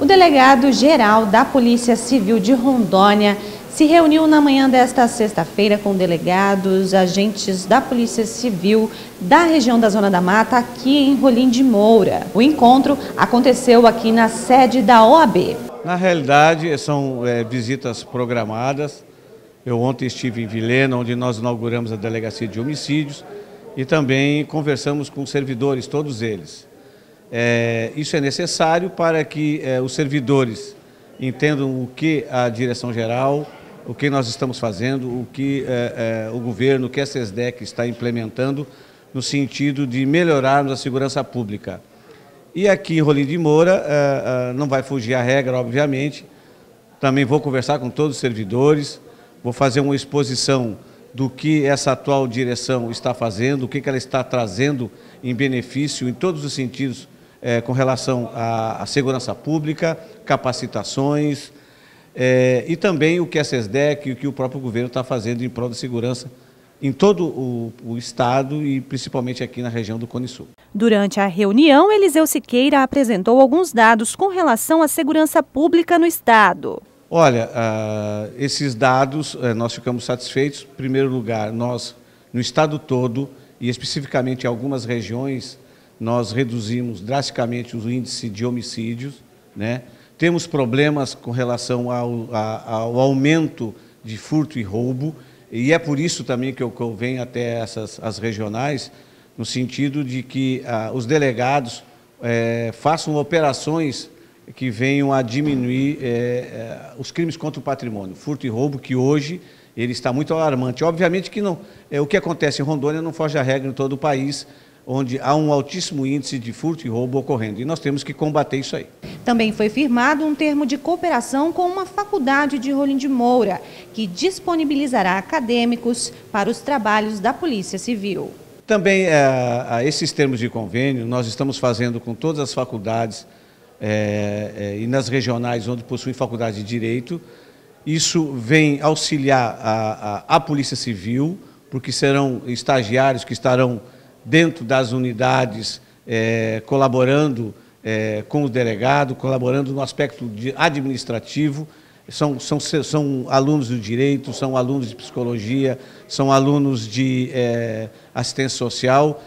O delegado-geral da Polícia Civil de Rondônia se reuniu na manhã desta sexta-feira com delegados, agentes da Polícia Civil da região da Zona da Mata, aqui em Rolim de Moura. O encontro aconteceu aqui na sede da OAB. Na realidade, são é, visitas programadas. Eu ontem estive em Vilena, onde nós inauguramos a Delegacia de Homicídios e também conversamos com servidores, todos eles. É, isso é necessário para que é, os servidores entendam o que a direção-geral, o que nós estamos fazendo, o que é, é, o governo, o que a SESDEC está implementando no sentido de melhorarmos a segurança pública. E aqui em Rolim de Moura, é, é, não vai fugir a regra, obviamente, também vou conversar com todos os servidores, vou fazer uma exposição do que essa atual direção está fazendo, o que ela está trazendo em benefício em todos os sentidos é, com relação à, à, segurança pública, capacitações é, e também o que a SESDEC e o que o próprio governo está fazendo em prol da segurança em todo o, o, estado e principalmente aqui na região do Cone Sul. Durante a reunião, Eliseu Siqueira apresentou alguns dados com relação à segurança pública no estado. Olha, uh, esses dados uh, nós ficamos satisfeitos. Em primeiro lugar, nós no estado todo e especificamente em algumas regiões nós reduzimos drasticamente o índice de homicídios, né? temos problemas com relação ao, ao aumento de furto e roubo, e é por isso também que eu, que eu venho até essas as regionais, no sentido de que ah, os delegados é, façam operações que venham a diminuir é, é, os crimes contra o patrimônio, furto e roubo, que hoje ele está muito alarmante. Obviamente que não, é, o que acontece em Rondônia não foge à regra em todo o país, onde há um altíssimo índice de furto e roubo ocorrendo. E nós temos que combater isso aí. Também foi firmado um termo de cooperação com uma faculdade de Rolim de Moura, que disponibilizará acadêmicos para os trabalhos da Polícia Civil. Também é, esses termos de convênio nós estamos fazendo com todas as faculdades é, é, e nas regionais onde possuem faculdade de Direito. Isso vem auxiliar a, a, a Polícia Civil, porque serão estagiários que estarão dentro das unidades, é, colaborando é, com o delegado, colaborando no aspecto administrativo. São, são, são alunos do direito, são alunos de psicologia, são alunos de é, assistência social,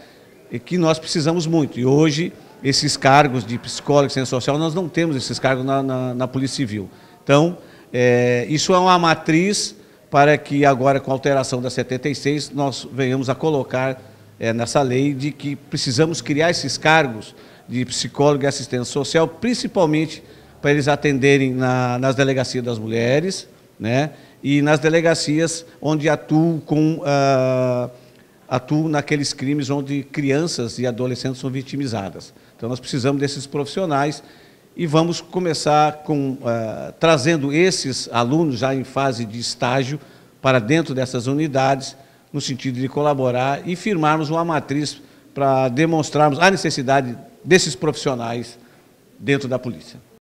que nós precisamos muito. E hoje, esses cargos de psicólogo e assistência social, nós não temos esses cargos na, na, na Polícia Civil. Então, é, isso é uma matriz para que agora, com a alteração da 76, nós venhamos a colocar é, nessa lei de que precisamos criar esses cargos de psicólogo e assistente social, principalmente para eles atenderem na, nas delegacias das mulheres, né? E nas delegacias onde atuam com uh, atuam naqueles crimes onde crianças e adolescentes são vitimizadas. Então nós precisamos desses profissionais e vamos começar com uh, trazendo esses alunos já em fase de estágio para dentro dessas unidades no sentido de colaborar e firmarmos uma matriz para demonstrarmos a necessidade desses profissionais dentro da polícia.